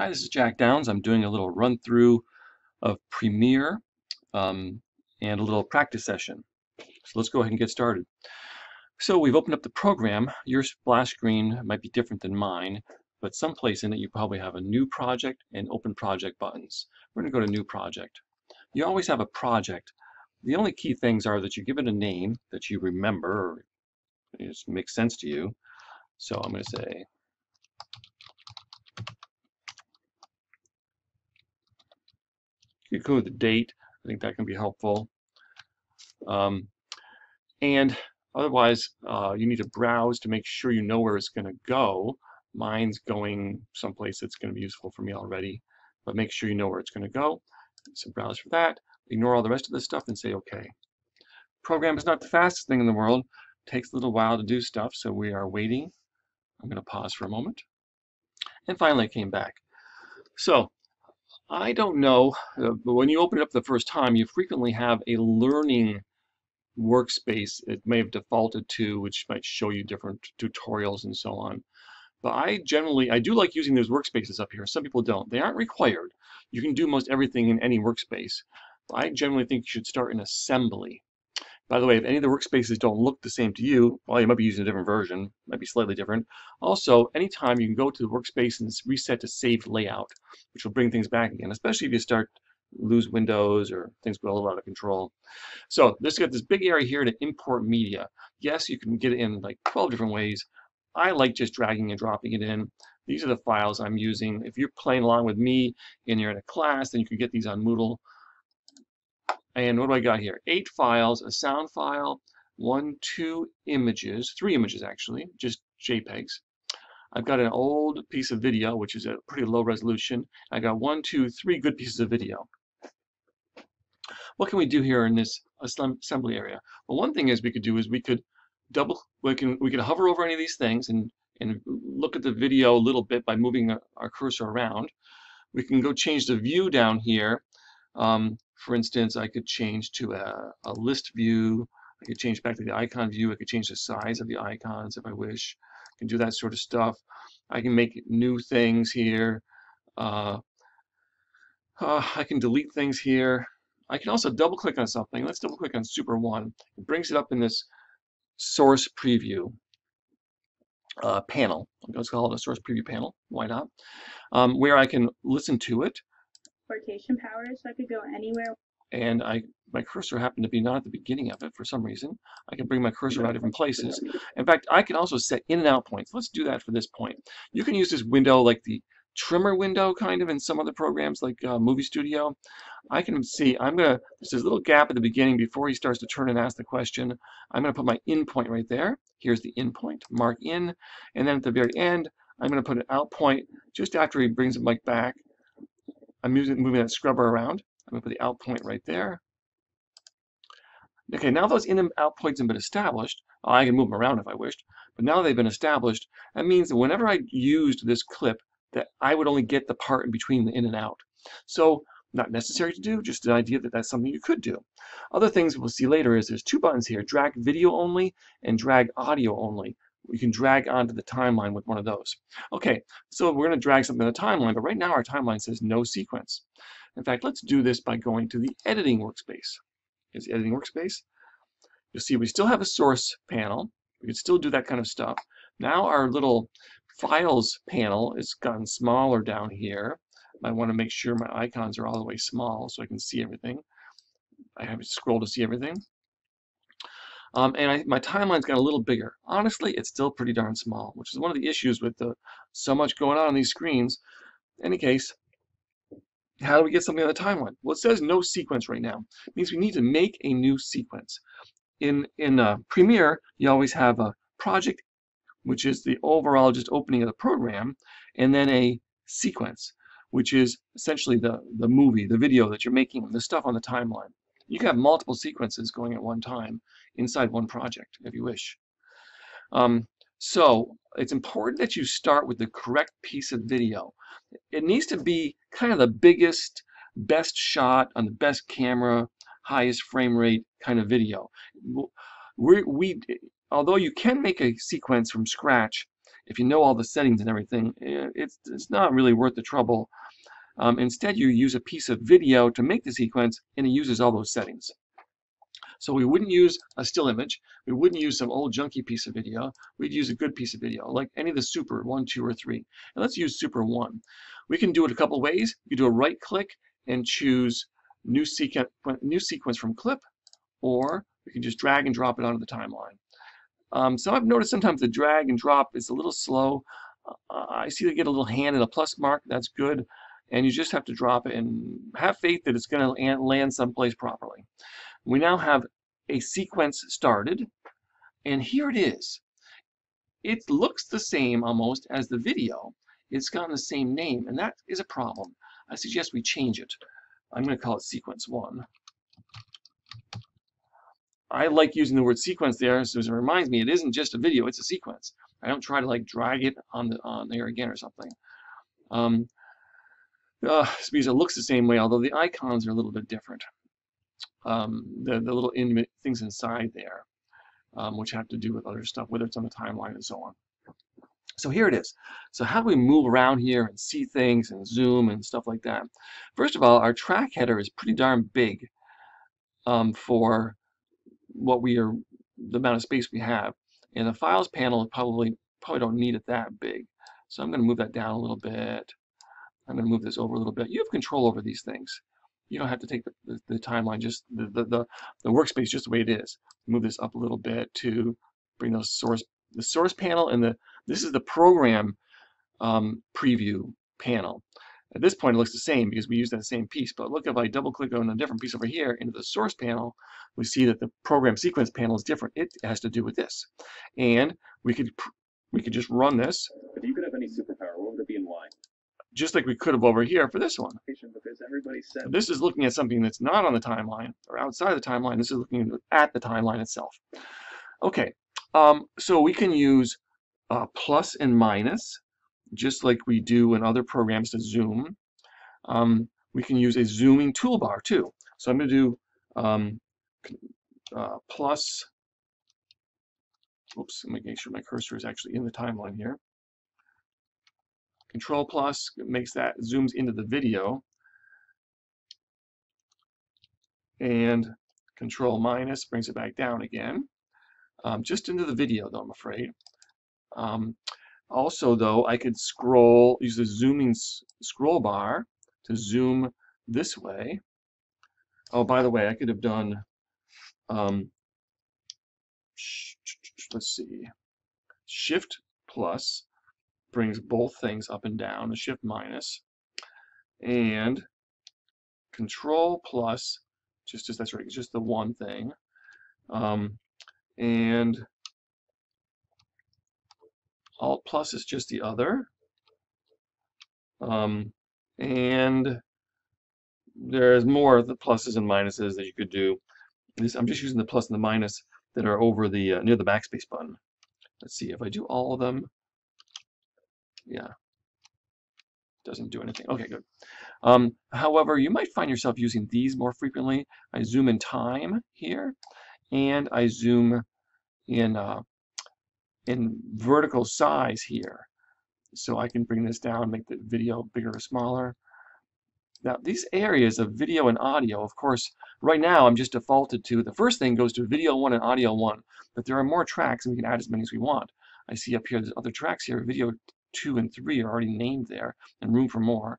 Hi, this is Jack Downs. I'm doing a little run through of Premiere um, and a little practice session. So let's go ahead and get started. So we've opened up the program. Your splash screen might be different than mine, but someplace in it you probably have a new project and open project buttons. We're going to go to new project. You always have a project. The only key things are that you give it a name that you remember or it makes sense to you. So I'm going to say You go with the date. I think that can be helpful. Um, and otherwise, uh, you need to browse to make sure you know where it's going to go. Mine's going someplace that's going to be useful for me already, but make sure you know where it's going to go. So browse for that. Ignore all the rest of this stuff and say OK. Program is not the fastest thing in the world. It takes a little while to do stuff, so we are waiting. I'm going to pause for a moment. And finally, I came back. So I don't know, uh, but when you open it up the first time, you frequently have a learning workspace it may have defaulted to, which might show you different tutorials and so on. But I generally, I do like using those workspaces up here. Some people don't. They aren't required. You can do most everything in any workspace. I generally think you should start in assembly. By the way, if any of the workspaces don't look the same to you, well, you might be using a different version, might be slightly different. Also, anytime you can go to the workspace and reset to saved layout, which will bring things back again, especially if you start lose windows or things go a little out of control. So this got this big area here to import media. Yes, you can get it in like 12 different ways. I like just dragging and dropping it in. These are the files I'm using. If you're playing along with me and you're in a class, then you can get these on Moodle. And what do I got here? Eight files, a sound file, one, two images, three images actually, just JPEGs. I've got an old piece of video, which is a pretty low resolution. I got one, two, three good pieces of video. What can we do here in this assembly area? Well, one thing is we could do is we could double, we can we could hover over any of these things and and look at the video a little bit by moving our cursor around. We can go change the view down here. Um, for instance, I could change to a, a list view. I could change back to the icon view. I could change the size of the icons if I wish. I can do that sort of stuff. I can make new things here. Uh, uh, I can delete things here. I can also double click on something. Let's double click on Super 1. It brings it up in this source preview uh, panel. Let's call it a source preview panel. Why not? Um, where I can listen to it teleportation powers, so I could go anywhere. And I, my cursor happened to be not at the beginning of it for some reason. I can bring my cursor around different places. In fact, I can also set in and out points. Let's do that for this point. You can use this window like the trimmer window kind of in some other programs like uh, Movie Studio. I can see, I'm going to, there's this little gap at the beginning before he starts to turn and ask the question. I'm going to put my in point right there. Here's the in point, mark in. And then at the very end, I'm going to put an out point just after he brings the mic back. I'm using, moving that scrubber around. I'm going to put the out point right there. Okay, now those in and out points have been established. Oh, I can move them around if I wished, but now they've been established. That means that whenever I used this clip, that I would only get the part in between the in and out. So not necessary to do, just an idea that that's something you could do. Other things we'll see later is there's two buttons here, drag video only and drag audio only we can drag onto the timeline with one of those. Okay, so we're going to drag something to the timeline, but right now our timeline says no sequence. In fact, let's do this by going to the editing workspace. Here's the editing workspace. You'll see we still have a source panel. We can still do that kind of stuff. Now our little files panel has gotten smaller down here. I want to make sure my icons are all the way small so I can see everything. I have to scroll to see everything. Um, and I, my timeline's got a little bigger. Honestly, it's still pretty darn small, which is one of the issues with the, so much going on on these screens. In any case, how do we get something on the timeline? Well, it says no sequence right now. It means we need to make a new sequence. In, in uh, Premiere, you always have a project, which is the overall just opening of the program, and then a sequence, which is essentially the, the movie, the video that you're making, the stuff on the timeline. You can have multiple sequences going at one time inside one project if you wish. Um, so it's important that you start with the correct piece of video. It needs to be kind of the biggest, best shot on the best camera, highest frame rate kind of video. We, we although you can make a sequence from scratch, if you know all the settings and everything, eh, it's, it's not really worth the trouble. Um, instead, you use a piece of video to make the sequence, and it uses all those settings. So we wouldn't use a still image. We wouldn't use some old junky piece of video. We'd use a good piece of video, like any of the Super 1, 2, or 3. And let's use Super 1. We can do it a couple ways. You do a right click and choose new, new sequence from clip, or we can just drag and drop it onto the timeline. Um, so I've noticed sometimes the drag and drop is a little slow. Uh, I see they get a little hand and a plus mark. That's good. And you just have to drop it and have faith that it's going to land someplace properly. We now have a sequence started, and here it is. It looks the same almost as the video. It's got the same name, and that is a problem. I suggest we change it. I'm going to call it sequence 1. I like using the word sequence there so it reminds me it isn't just a video, it's a sequence. I don't try to like drag it on the on there again or something. Um, uh, it looks the same way, although the icons are a little bit different um, the, the little in, things inside there, um, which have to do with other stuff, whether it's on the timeline and so on. So here it is. So how do we move around here and see things and zoom and stuff like that? First of all, our track header is pretty darn big um, for what we are, the amount of space we have. And the files panel probably probably don't need it that big. So I'm going to move that down a little bit. I'm going to move this over a little bit. You have control over these things you don't have to take the, the, the timeline, just the, the, the, the, workspace just the way it is. Move this up a little bit to bring those source, the source panel and the, this is the program um, preview panel. At this point, it looks the same because we use that same piece. But look, if I double click on a different piece over here into the source panel, we see that the program sequence panel is different. It has to do with this. And we could we could just run this. If you could have any superpower, what would it be and why? Just like we could have over here for this one. Because everybody said this is looking at something that's not on the timeline or outside the timeline. This is looking at the timeline itself. Okay, um, so we can use uh, plus and minus, just like we do in other programs to zoom. Um, we can use a zooming toolbar too. So I'm going to do um, uh, plus, oops, making sure my cursor is actually in the timeline here. Control plus makes that zooms into the video. And control minus brings it back down again. Um, just into the video though, I'm afraid. Um, also though, I could scroll, use the zooming scroll bar to zoom this way. Oh, by the way, I could have done, um, let's see, shift plus brings both things up and down, the shift minus, and control plus, just as that's right, just the one thing, um, and alt plus is just the other, um, and there's more of the pluses and minuses that you could do. This, I'm just using the plus and the minus that are over the uh, near the backspace button. Let's see if I do all of them yeah, doesn't do anything. Okay, good. Um, however, you might find yourself using these more frequently. I zoom in time here, and I zoom in uh, in vertical size here. So I can bring this down, make the video bigger or smaller. Now, these areas of video and audio, of course, right now I'm just defaulted to, the first thing goes to video 1 and audio 1, but there are more tracks and we can add as many as we want. I see up here, there's other tracks here, video two and three are already named there and room for more.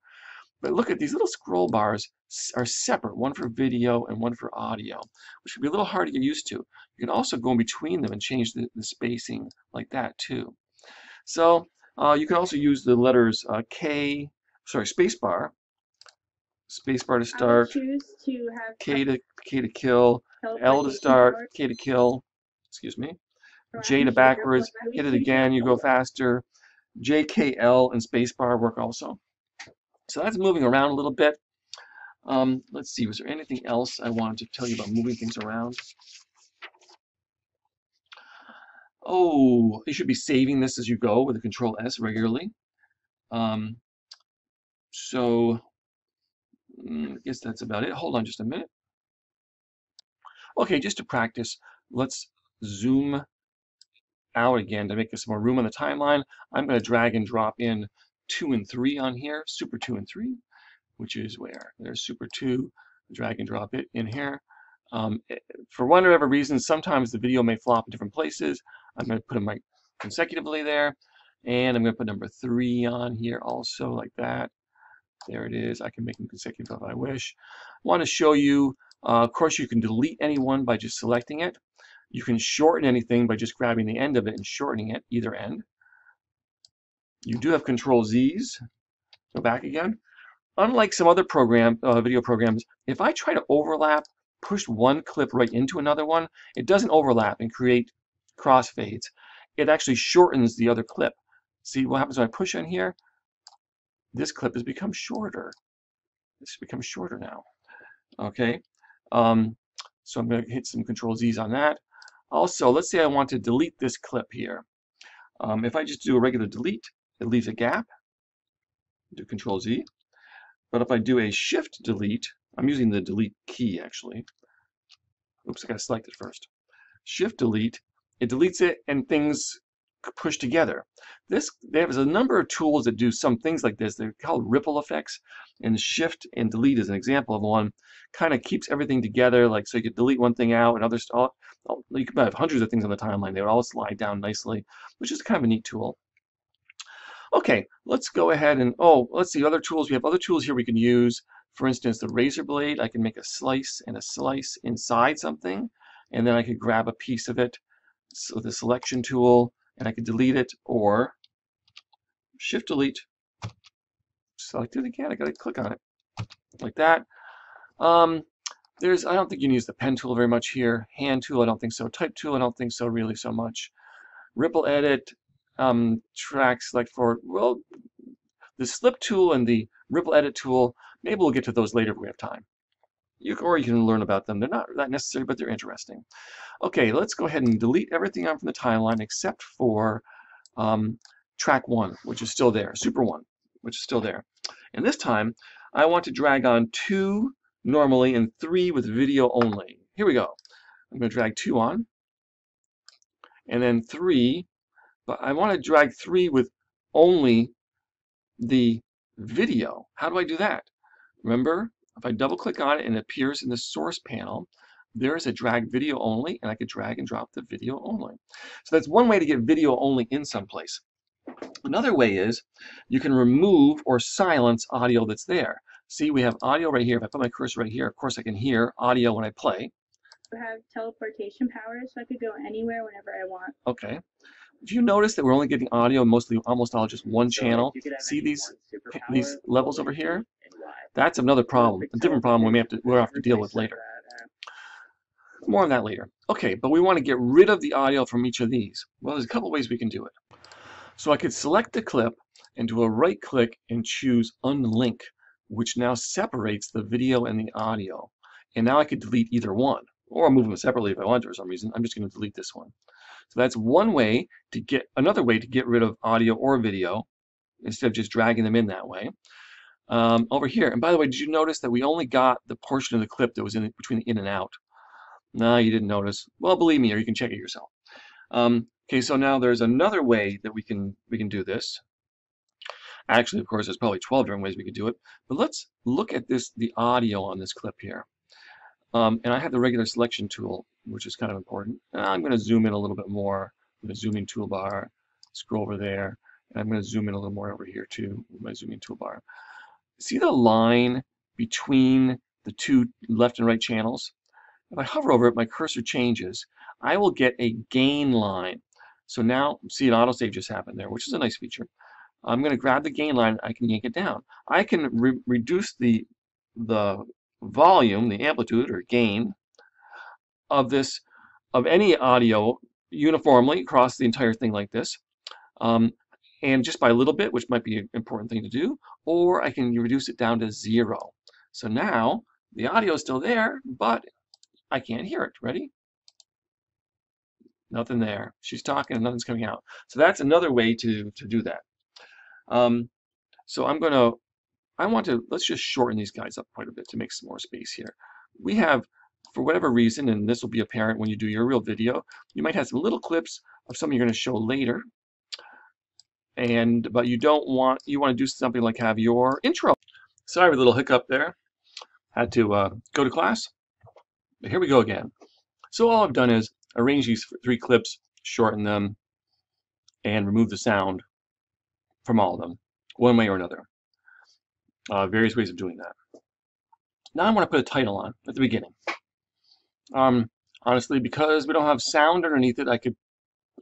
But look at these little scroll bars are separate, one for video and one for audio, which can be a little hard to get used to. You can also go in between them and change the, the spacing like that too. So uh, you can also use the letters uh, K, sorry, spacebar, spacebar to start, choose to have K to K to kill, L to start, K to kill, excuse me, J to backwards, hit it again, you go faster, JKL and spacebar work also. So that's moving around a little bit. Um, let's see, was there anything else I wanted to tell you about moving things around? Oh, you should be saving this as you go with a Control S regularly. Um, so mm, I guess that's about it. Hold on just a minute. Okay, just to practice, let's zoom out again to make some more room on the timeline, I'm going to drag and drop in 2 and 3 on here, Super 2 and 3, which is where? There's Super 2, drag and drop it in here. Um, it, for whatever reason, sometimes the video may flop in different places. I'm going to put them like consecutively there. And I'm going to put number 3 on here also like that. There it is. I can make them consecutive if I wish. I want to show you, uh, of course, you can delete any one by just selecting it. You can shorten anything by just grabbing the end of it and shortening it, either end. You do have Control Z's. Go back again. Unlike some other program, uh, video programs, if I try to overlap, push one clip right into another one, it doesn't overlap and create crossfades. It actually shortens the other clip. See what happens when I push in here? This clip has become shorter. This becomes shorter now. Okay. Um, so I'm going to hit some Control Z's on that. Also, let's say I want to delete this clip here. Um, if I just do a regular delete, it leaves a gap. Do Control Z. But if I do a Shift delete, I'm using the delete key actually. Oops, I got to select it first. Shift delete, it deletes it and things push together. This there's a number of tools that do some things like this. They're called ripple effects, and shift and delete is an example of one. Kind of keeps everything together, like so you could delete one thing out and others. All, you could have hundreds of things on the timeline. They would all slide down nicely, which is kind of a neat tool. Okay, let's go ahead and oh, let's see other tools. We have other tools here we can use. For instance, the razor blade. I can make a slice and a slice inside something, and then I could grab a piece of it. So the selection tool and I could delete it or shift delete select it again I gotta click on it like that um, there's I don't think you can use the pen tool very much here hand tool I don't think so type tool I don't think so really so much ripple edit um, track select for well the slip tool and the ripple edit tool maybe we'll get to those later if we have time you, or you can learn about them. They're not that necessary, but they're interesting. Okay, let's go ahead and delete everything on from the timeline except for um, track one, which is still there, super one, which is still there. And this time, I want to drag on two normally and three with video only. Here we go. I'm going to drag two on, and then three, but I want to drag three with only the video. How do I do that? Remember, if I double click on it and it appears in the source panel, there is a drag video only, and I could drag and drop the video only. So that's one way to get video only in some place. Another way is you can remove or silence audio that's there. See, we have audio right here. If I put my cursor right here, of course I can hear audio when I play. I have teleportation powers, so I could go anywhere whenever I want. Okay. Do you notice that we're only getting audio mostly almost all just one So, channel? if you could have See these these levels over here? That's another problem, a different problem we may have to we'll have to deal with later. More on that later. Okay, but we want to get rid of the audio from each of these. Well, there's a couple ways we can do it. So I could select the clip and do a right click and choose unlink, which now separates the video and the audio. And now I could delete either one, or move them separately if I want to for some reason. I'm just going to delete this one. So that's one way to get, another way to get rid of audio or video, instead of just dragging them in that way. Um, over here, and by the way, did you notice that we only got the portion of the clip that was in between the in and out? No, you didn't notice. Well, believe me, or you can check it yourself. Um, okay, so now there's another way that we can we can do this. Actually, of course, there's probably 12 different ways we could do it. But let's look at this the audio on this clip here. Um, and I have the regular selection tool, which is kind of important. And I'm going to zoom in a little bit more with the zooming toolbar. Scroll over there, and I'm going to zoom in a little more over here too with my zooming toolbar. See the line between the two left and right channels? If I hover over it, my cursor changes. I will get a gain line. So now, see an autosave just happened there, which is a nice feature. I'm going to grab the gain line, I can yank it down. I can re reduce the, the volume, the amplitude or gain of this, of any audio uniformly across the entire thing like this. Um, and just by a little bit, which might be an important thing to do, or I can reduce it down to zero. So now the audio is still there, but I can't hear it. Ready? Nothing there. She's talking and nothing's coming out. So that's another way to, to do that. Um, so I'm going to, I want to, let's just shorten these guys up quite a bit to make some more space here. We have for whatever reason, and this will be apparent when you do your real video, you might have some little clips of something you're going to show later. And but you don't want you want to do something like have your intro. Sorry, little hiccup there. Had to uh, go to class. But here we go again. So all I've done is arrange these three clips, shorten them, and remove the sound from all of them, one way or another. Uh, various ways of doing that. Now I want to put a title on at the beginning. Um, honestly, because we don't have sound underneath it, I could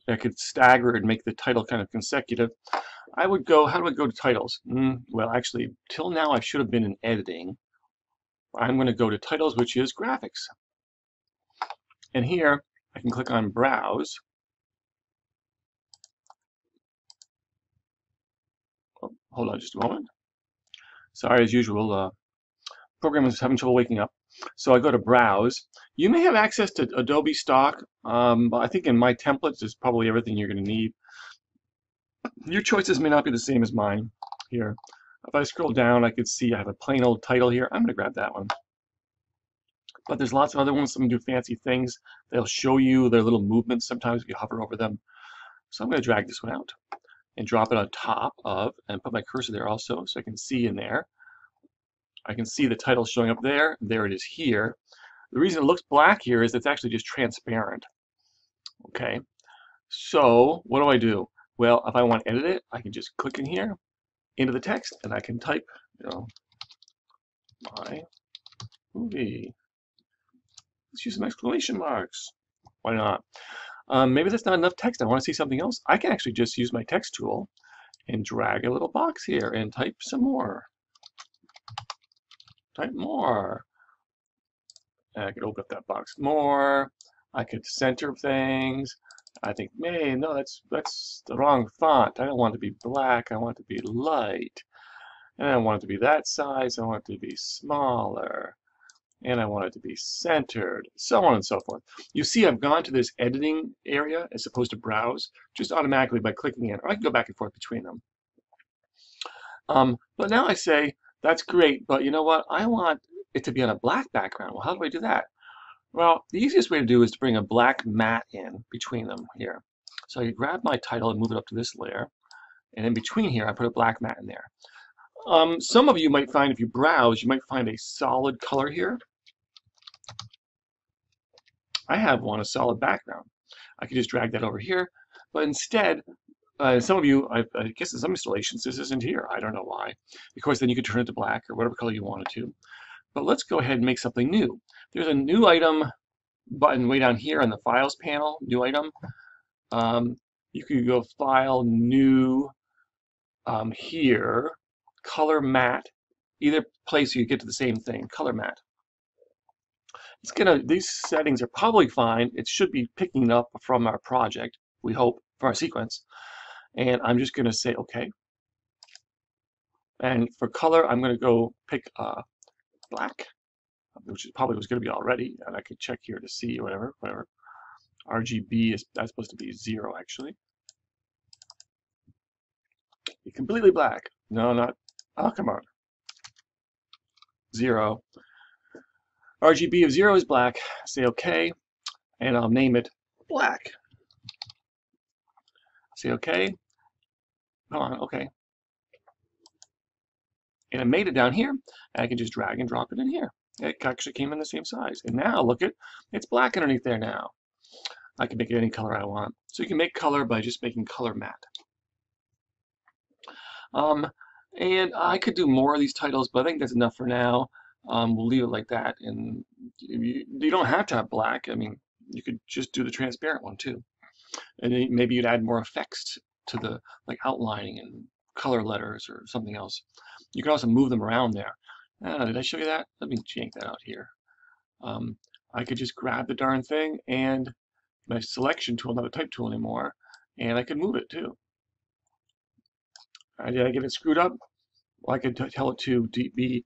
I could stagger and make the title kind of consecutive. I would go, how do I go to titles? Mm, well, actually, till now I should have been in editing. I'm going to go to titles, which is graphics. And here, I can click on Browse. Oh, hold on just a moment. Sorry, as usual, uh, program is having trouble waking up. So I go to Browse. You may have access to Adobe Stock, um, but I think in my templates is probably everything you're going to need. Your choices may not be the same as mine here. If I scroll down, I could see I have a plain old title here. I'm going to grab that one. But there's lots of other ones. Some do fancy things. They'll show you their little movements sometimes if you hover over them. So I'm going to drag this one out and drop it on top of, and put my cursor there also so I can see in there. I can see the title showing up there. There it is here. The reason it looks black here is it's actually just transparent. Okay, so what do I do? Well, if I want to edit it, I can just click in here into the text and I can type, you know, my movie. Let's use some exclamation marks. Why not? Um, maybe that's not enough text. I want to see something else. I can actually just use my text tool and drag a little box here and type some more. Type more. And I could open up that box more. I could center things. I think, man, no, that's that's the wrong font. I don't want it to be black. I want it to be light. And I want it to be that size. I want it to be smaller. And I want it to be centered, so on and so forth. You see I've gone to this editing area as opposed to browse, just automatically by clicking in. Or I can go back and forth between them. Um, but now I say, that's great, but you know what? I want it to be on a black background. Well, how do I do that? Well, the easiest way to do is to bring a black matte in between them here. So I grab my title and move it up to this layer. And in between here, I put a black matte in there. Um, some of you might find, if you browse, you might find a solid color here. I have one, a solid background. I could just drag that over here. But instead, uh, some of you, I, I, guess in some installations, this isn't here. I don't know why. Of course, then you could turn it to black or whatever color you wanted to. But let's go ahead and make something new. There's a new item button way down here on the Files panel, New Item. Um, you could go File, New, um, here, Color Matte. Either place you get to the same thing, Color Matte. It's gonna, these settings are probably fine. It should be picking up from our project, we hope, for our sequence. And I'm just gonna say okay. And for color, I'm gonna go pick uh, black, which is probably was gonna be already, and I could check here to see whatever, whatever. RGB is that's supposed to be zero actually. Be completely black. No, not. Oh, come on. Zero. RGB of zero is black. Say OK, and I'll name it black. Say OK. Come on, OK. And I made it down here, and I can just drag and drop it in here. It actually came in the same size. And now, look at it's black underneath there now. I can make it any color I want. So you can make color by just making color matte. Um, and I could do more of these titles, but I think that's enough for now. Um, we'll leave it like that. And you, you don't have to have black. I mean, you could just do the transparent one too. And then maybe you'd add more effects to the like outlining and color letters or something else. You can also move them around there. Uh, did I show you that? Let me yank that out here. Um, I could just grab the darn thing and my selection tool, not a type tool anymore, and I could move it too. Uh, did I get it screwed up? Well, I could tell it to be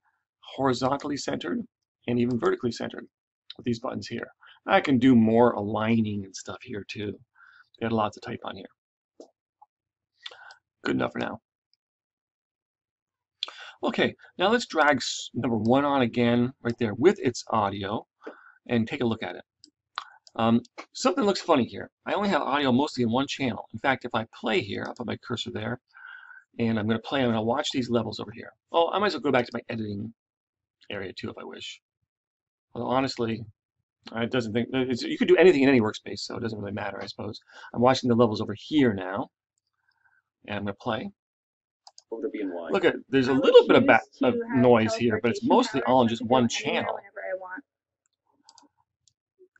horizontally centered and even vertically centered with these buttons here. I can do more aligning and stuff here too. Got lots of type on here. Good enough for now. Okay, now let's drag number one on again right there with its audio. and take a look at it. Um, something looks funny here. I only have audio mostly in one channel. In fact, if I play here, I'll put my cursor there, and I'm going to play, I'm going to watch these levels over here. Oh, I might as well go back to my editing area too if I wish. Although honestly, I doesn't think, you could do anything in any workspace, so it doesn't really matter, I suppose. I'm watching the levels over here now, and I'm going to play. Over to BNY. Look at, there's a little bit of, back, of noise here, but it's mostly all so in just one channel. Whenever I want.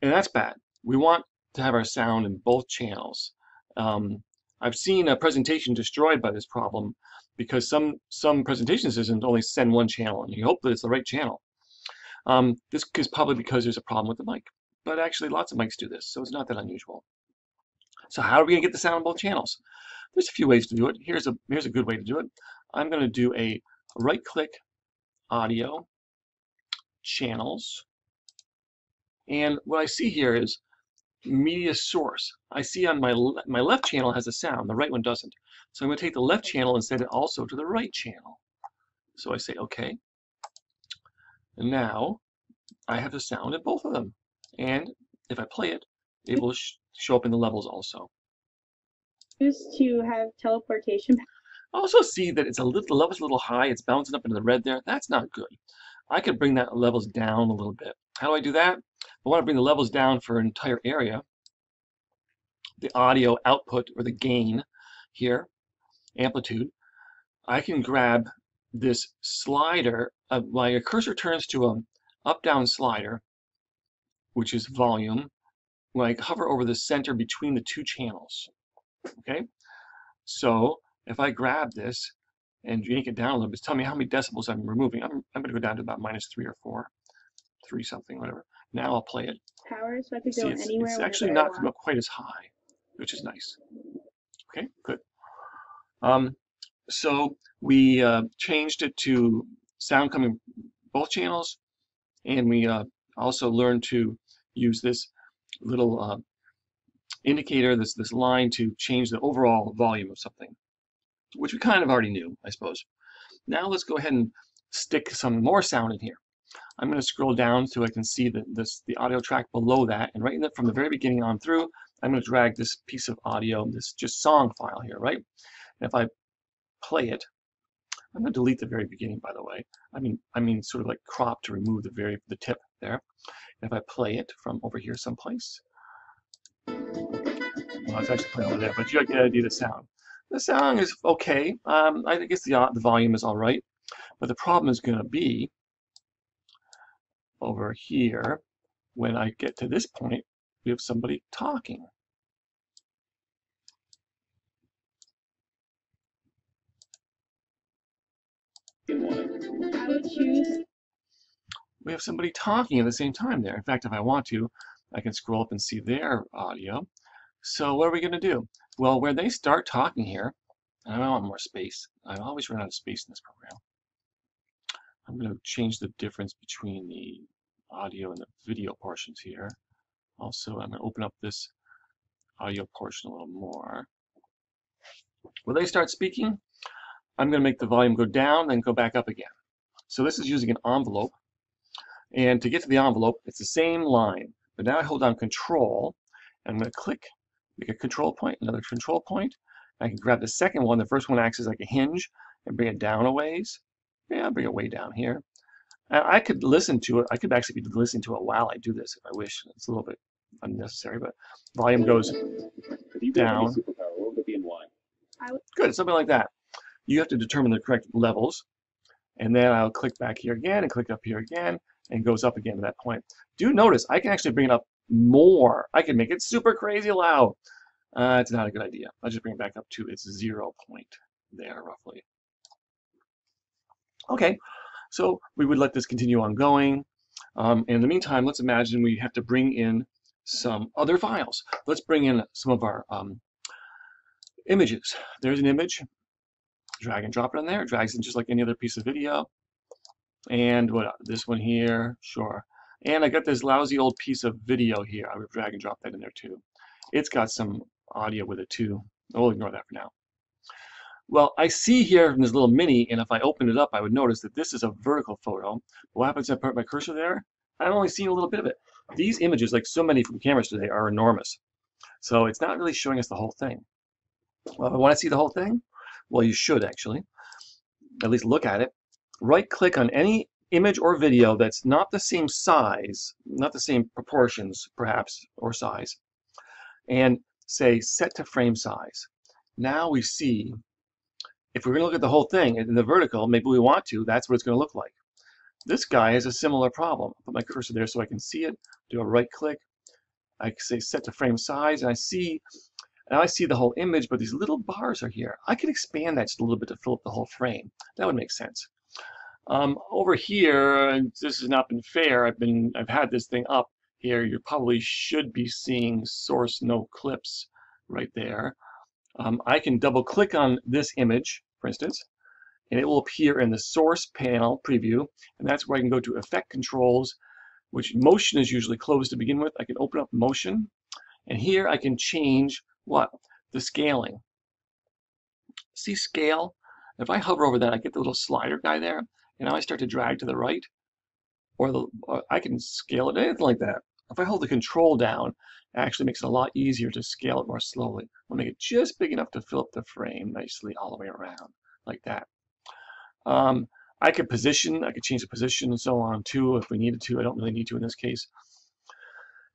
and that's bad. We want to have our sound in both channels. Um, I've seen a presentation destroyed by this problem because some some presentation systems only send one channel, and you hope that it's the right channel. Um, this is probably because there's a problem with the mic, but actually lots of mics do this, so it's not that unusual. So how are we gonna get the sound on both channels? There's a few ways to do it. Here's a here's a good way to do it. I'm gonna do a right-click audio channels, and what I see here is media source. I see on my, le my left channel has a sound, the right one doesn't. So I'm going to take the left channel and send it also to the right channel. So I say OK. And now I have the sound in both of them. And if I play it, it will sh show up in the levels also. Choose to have teleportation also see that it's a little, the level's a little high. It's bouncing up into the red there. That's not good. I could bring that levels down a little bit. How do I do that? I want to bring the levels down for an entire area. The audio output or the gain here, amplitude. I can grab this slider. Uh, my cursor turns to a up-down slider, which is volume. When I hover over the center between the two channels. Okay, so if I grab this and yank it down a little bit, tell me how many decibels I'm removing. I'm, I'm going to go down to about minus three or four, three something, whatever. Now I'll play it. power so I could See, go it's, anywhere it's actually not want. come up quite as high, which is nice. Um, so we uh, changed it to sound coming both channels, and we uh, also learned to use this little uh, indicator, this this line to change the overall volume of something, which we kind of already knew, I suppose. Now let's go ahead and stick some more sound in here. I'm going to scroll down so I can see the, this, the audio track below that. And right the, from the very beginning on through, I'm going to drag this piece of audio, this just song file here, right? And if I play it, I'm going to delete the very beginning, by the way. I mean, I mean, sort of like crop to remove the very the tip there. And if I play it from over here someplace, well, it's actually playing over there, but you get the idea the sound. The sound is okay. Um, I guess the the volume is all right, but the problem is going to be over here, when I get to this point, we have somebody talking. I choose We have somebody talking at the same time there. In fact, if I want to, I can scroll up and see their audio. So what are we going to do? Well, where they start talking here, and I want more space. I always run out of space in this program. I'm going to change the difference between the audio and the video portions here. Also, I'm going to open up this audio portion a little more. Will they start speaking, I'm going to make the volume go down, then go back up again. So this is using an envelope. And to get to the envelope, it's the same line. But now I hold down Control, and I'm going to click, make a control point, another control point. I can grab the second one. The first one acts as like a hinge and bring it down a ways. Yeah, I'll bring it way down here. And I could listen to it. I could actually be listening to it while I do this if I wish. It's a little bit unnecessary, but volume goes Down. UWB superpower. Over to BNY. good, something like that. You have to determine the correct levels. And then I'll click back here again and click up here again and goes up again to that point. Do notice I can actually bring it up more. I can make it super crazy loud. Uh, it's not a good idea. I'll just bring it back up to its zero point there roughly. Okay, so we would let this continue on going. Um, in the meantime, let's imagine we have to bring in some other files. Let's bring in some of our um, images. There's an image. Drag and drop it in there. It drags in just like any other piece of video. And what this one here, sure. And I got this lousy old piece of video here. I would drag and drop that in there too. It's got some audio with it too. We'll ignore that for now. Well, I see here in this little mini, and if I open it up, I would notice that this is a vertical photo. What happens if I put my cursor there? I'm only seeing a little bit of it. These images, like so many from cameras today, are enormous. So it's not really showing us the whole thing. Well, if I want to see the whole thing, well, you should actually. At least look at it. Right click on any image or video that's not the same size, not the same proportions, perhaps, or size, and say set to frame size. Now we see, if we're going to look at the whole thing in the vertical, maybe we want to, that's what it's going to look like. This guy has a similar problem. I'll put my cursor there so I can see it, do a right click, I say set to frame size, and I see now I see the whole image, but these little bars are here. I could expand that just a little bit to fill up the whole frame. That would make sense. Um, over here, this has not been fair. I've been I've had this thing up here. You probably should be seeing source no clips right there. Um, I can double click on this image, for instance, and it will appear in the source panel preview, and that's where I can go to effect controls, which motion is usually closed to begin with. I can open up motion, and here I can change what? The scaling. See scale? If I hover over that, I get the little slider guy there, and now I start to drag to the right, or, the, or I can scale it anything like that. If I hold the control down, it actually makes it a lot easier to scale it more slowly. I'll make it just big enough to fill up the frame nicely all the way around, like that. Um, I could position, I could change the position and so on too if we needed to. I don't really need to in this case.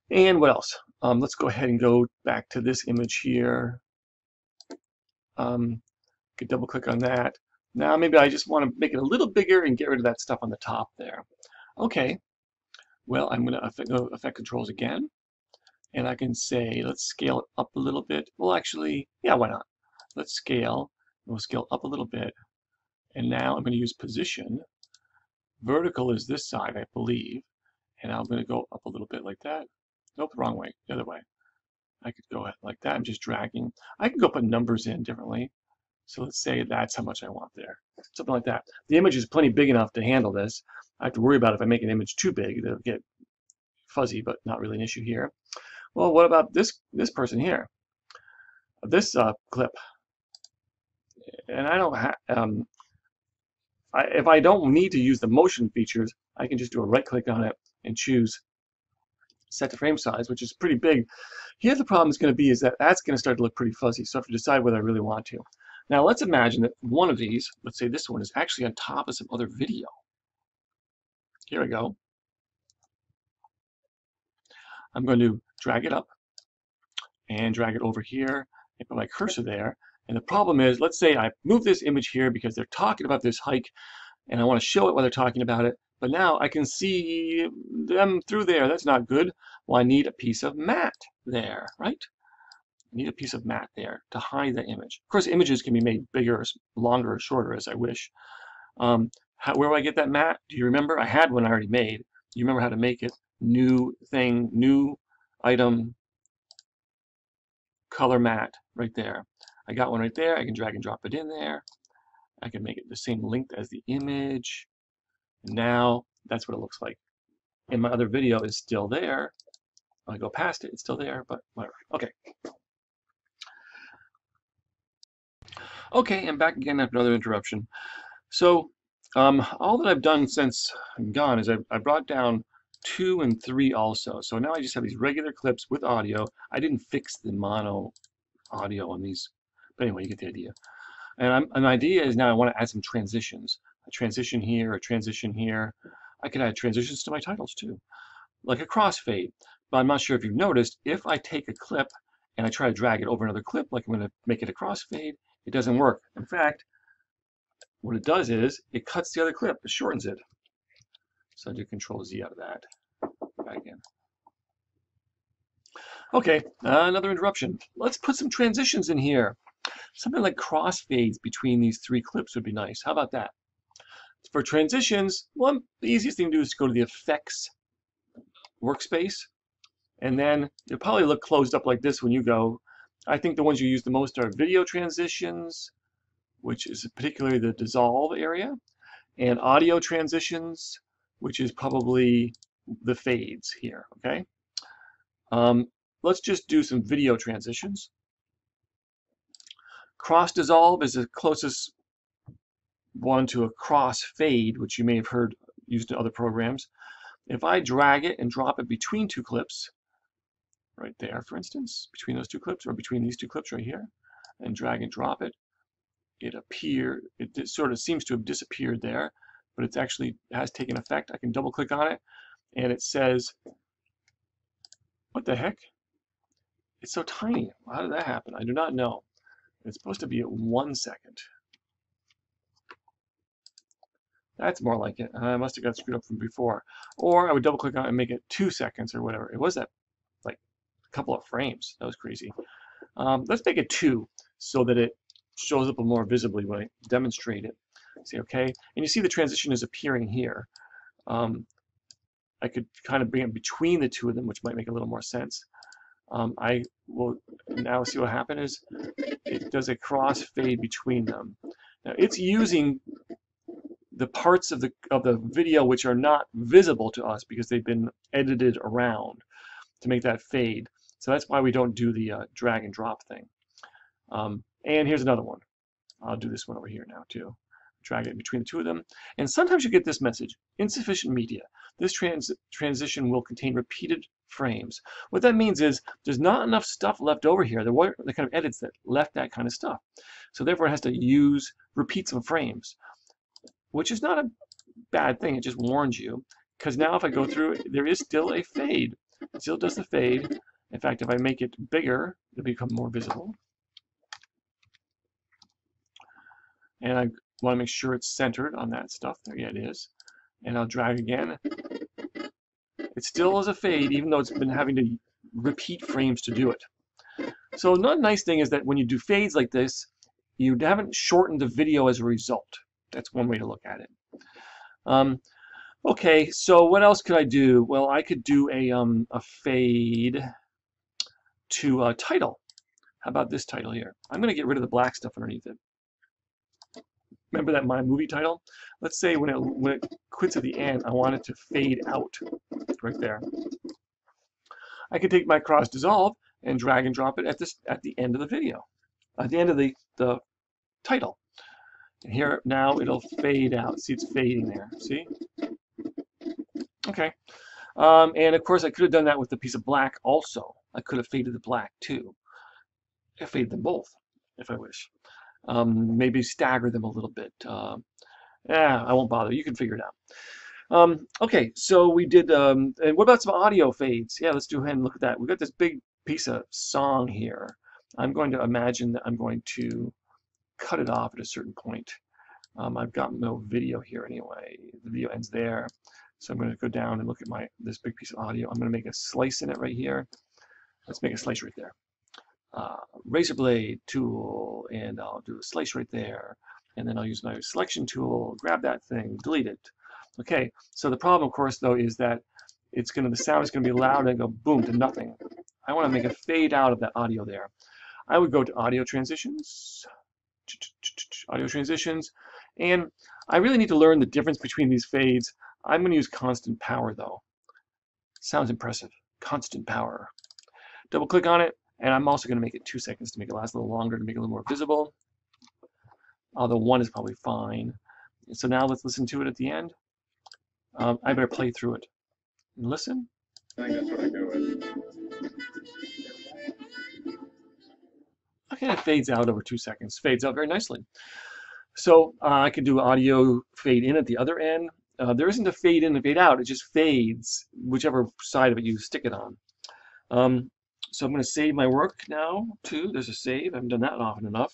And what else? Um, let's go ahead and go back to this image here. Um, could double click on that. Now maybe I just want to make it a little bigger and get rid of that stuff on the top there. Okay, well I'm going to go effect controls again. And I can say, let's scale it up a little bit. Well, actually, yeah, why not? Let's scale. We'll scale up a little bit. And now I'm going to use position. Vertical is this side, I believe. And I'm going to go up a little bit like that. Nope, wrong way, the other way. I could go ahead like that. I'm just dragging. I can go put numbers in differently. So let's say that's how much I want there. Something like that. The image is plenty big enough to handle this. I have to worry about if I make an image too big, it'll get fuzzy, but not really an issue here. Well, what about this this person here? This uh, clip. And I don't have, um, I, if I don't need to use the motion features, I can just do a right click on it and choose set to frame size, which is pretty big. Here the problem is going to be is that that's going to start to look pretty fuzzy, so I have to decide whether I really want to. Now let's imagine that one of these, let's say this one, is actually on top of some other video. Here we go. I'm going to drag it up and drag it over here and put my cursor there. And the problem is, let's say I move this image here because they're talking about this hike and I want to show it while they're talking about it. But now I can see them through there. That's not good. Well, I need a piece of matte there, right? I need a piece of matte there to hide the image. Of course, images can be made bigger, longer, or shorter as I wish. Um, how, where do I get that matte? Do you remember? I had one I already made. You remember how to make it? New thing, new item, color matte right there. I got one right there. I can drag and drop it in there. I can make it the same length as the image. Now that's what it looks like. And my other video is still there. I go past it, it's still there, but whatever. Okay. Okay, I'm back again after another interruption. So um, all that I've done since I'm gone is I've, I brought down two and three also. So now I just have these regular clips with audio. I didn't fix the mono audio on these, but anyway, you get the idea. And I'm, an idea is now I want to add some transitions a transition here, a transition here. I can add transitions to my titles too, like a crossfade. But I'm not sure if you've noticed, if I take a clip and I try to drag it over another clip, like I'm going to make it a crossfade, it doesn't work. In fact, what it does is it cuts the other clip, it shortens it. So I do Control Z out of that. Back in. Okay, uh, another interruption. Let's put some transitions in here. Something like crossfades between these three clips would be nice. How about that? For transitions, one the easiest thing to do is to go to the effects workspace and then you'll probably look closed up like this when you go. I think the ones you use the most are video transitions, which is particularly the dissolve area, and audio transitions, which is probably the fades here, okay? Um, let's just do some video transitions. Cross dissolve is the closest one to a cross fade, which you may have heard used in other programs. if I drag it and drop it between two clips, right there, for instance, between those two clips or between these two clips right here, and drag and drop it, it appear it di- sort of seems to have disappeared there, but it's actually has taken effect. I can double click on it, and it says, "What the heck? It's so tiny. How did that happen? I do not know. It's supposed to be at one second. That's more like it. I must have got screwed up from before. Or I would double click on it and make it two seconds or whatever. It was that like a couple of frames. That was crazy. Um, let's make it two so that it shows up more visibly when I demonstrate it. See, okay? And you see the transition is appearing here. Um, I could kind of bring it between the two of them, which might make a little more sense. Um, I will now see what happens it does a cross fade between them. Now it's using the parts of the of the video which are not visible to us because they've been edited around to make that fade. So that's why we don't do the uh, drag and drop thing. Um, and here's another one. I'll do this one over here now too. Drag it between the two of them. And sometimes you get this message, insufficient media. This trans transition will contain repeated frames. What that means is there's not enough stuff left over here. There were the kind of edits that left that kind of stuff. So therefore it has to use, repeat some frames, which is not a bad thing. It just warns you. Because now if I go through, there is still a fade. It still does the fade. In fact, if I make it bigger, it'll become more visible. And I want to make sure it's centered on that stuff. There, yeah, it is. And I'll drag again. It still is a fade, even though it's been having to repeat frames to do it. So another nice thing is that when you do fades like this, you haven't shortened the video as a result. That's one way to look at it. Um, okay, so what else could I do? Well, I could do a, um, a fade to a title. How about this title here? I'm going to get rid of the black stuff underneath it. Remember that my movie title? Let's say when it, when it quits at the end, I want it to fade out right there. I could take my cross dissolve and drag and drop it at this at the end of the video, at the end of the, the title. Here now it'll fade out. See, it's fading there. See? Okay. Um, and of course, I could have done that with a piece of black also. I could have faded the black too. I fade them both if I wish. Um, maybe stagger them a little bit. Uh, yeah, I won't bother. You can figure it out. Um, okay, so we did, um, and what about some audio fades? Yeah, let's do ahead and look at that. We've got this big piece of song here. I'm going to imagine that I'm going to cut it off at a certain point. Um, I've got no video here anyway. The video ends there. So I'm going to go down and look at my this big piece of audio. I'm going to make a slice in it right here. Let's make a slice right there. Uh, razor blade tool, and I'll do a slice right there. And then I'll use my selection tool, grab that thing, delete it. Okay, so the problem, of course, though, is that it's going to the sound is going to be loud and go boom to nothing. I want to make a fade out of that audio there. I would go to audio transitions, audio transitions, and I really need to learn the difference between these fades. I'm going to use constant power though. Sounds impressive. Constant power. Double click on it, and I'm also going to make it two seconds to make it last a little longer, to make it a little more visible. Although one is probably fine. So now let's listen to it at the end. Um, I better play through it. And listen. I think that's what I with. Okay, it fades out over two seconds. Fades out very nicely. So uh, I can do audio fade in at the other end. Uh, there isn't a fade in and fade out. It just fades, whichever side of it you stick it on. Um, so I'm going to save my work now, too. There's a save. I haven't done that often enough.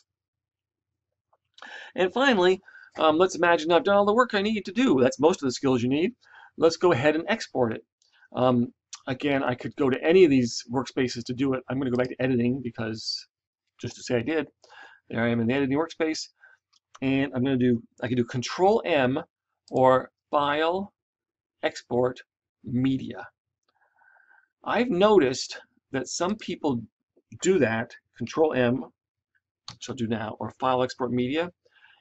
And finally, um, let's imagine I've done all the work I need to do. That's most of the skills you need. Let's go ahead and export it. Um, again, I could go to any of these workspaces to do it. I'm going to go back to editing because just to say I did. There I am in the editing workspace. And I'm going to do, I can do Control M or File, Export, Media. I've noticed that some people do that, Control M, which I'll do now, or File, Export, Media,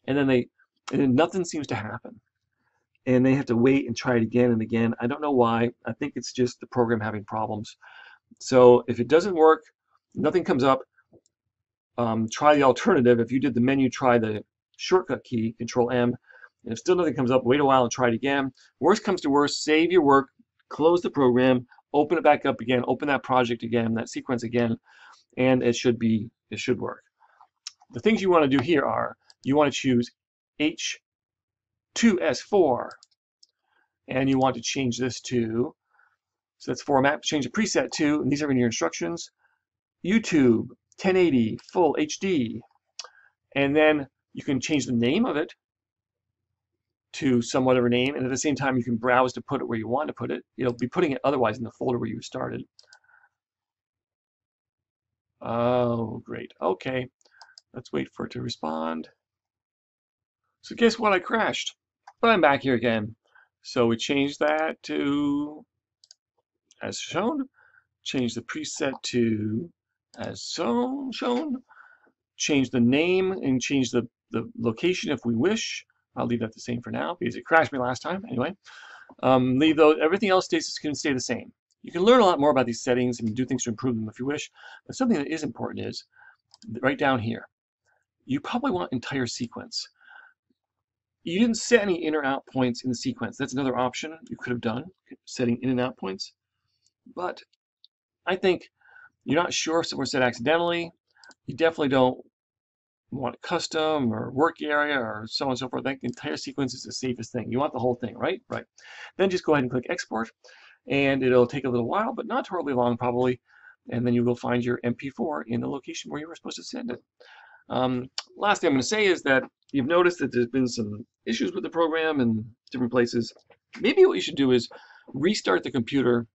and then they, and then nothing seems to happen. And they have to wait and try it again and again. I don't know why. I think it's just the program having problems. So if it doesn't work, nothing comes up, um, try the alternative. If you did the menu, try the shortcut key, Control M. And if still nothing comes up, wait a while and try it again. Worst comes to worst, save your work, close the program, open it back up again, open that project again, that sequence again, and it should be, it should work. The things you want to do here are, you want to choose H.264, and you want to change this to, so that's format, change the preset to, and these are in your instructions, YouTube 1080 full HD, and then you can change the name of it to some whatever name, and at the same time you can browse to put it where you want to put it. You'll be putting it otherwise in the folder where you started. Oh, great. Okay, let's wait for it to respond. So guess what? I crashed, but I'm back here again. So we change that to as shown. Change the preset to as so shown. Change the name and change the, the location if we wish. I'll leave that the same for now because it crashed me last time anyway. Um, leave those, everything else stays, can stay the same. You can learn a lot more about these settings and do things to improve them if you wish. But something that is important is right down here. You probably want entire sequence. You didn't set any in or out points in the sequence. That's another option you could have done, setting in and out points. But I think you're not sure if somewhere set accidentally. You definitely don't want custom or work area or so on and so forth. The entire sequence is the safest thing. You want the whole thing, right? Right. Then just go ahead and click export and it'll take a little while, but not terribly long probably. And then you will find your MP4 in the location where you were supposed to send it. Um, last thing I'm going to say is that you've noticed that there's been some issues with the program in different places. Maybe what you should do is restart the computer,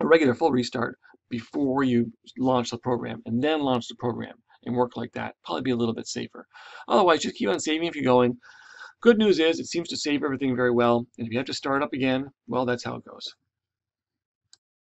a regular full restart, before you launch the program, and then launch the program and work like that. Probably be a little bit safer. Otherwise, just keep on saving if you're going. Good news is it seems to save everything very well. And if you have to start up again, well, that's how it goes.